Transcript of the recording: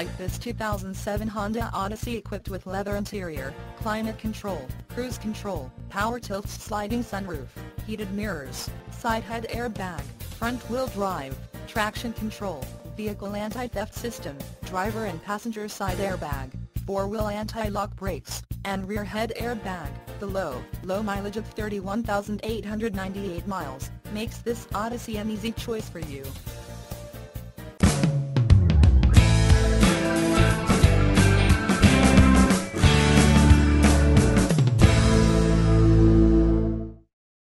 like this 2007 Honda Odyssey equipped with leather interior, climate control, cruise control, power tilt sliding sunroof, heated mirrors, side head airbag, front wheel drive, traction control, vehicle anti-theft system, driver and passenger side airbag, four-wheel anti-lock brakes, and rear head airbag. The low, low mileage of 31,898 miles makes this Odyssey an easy choice for you.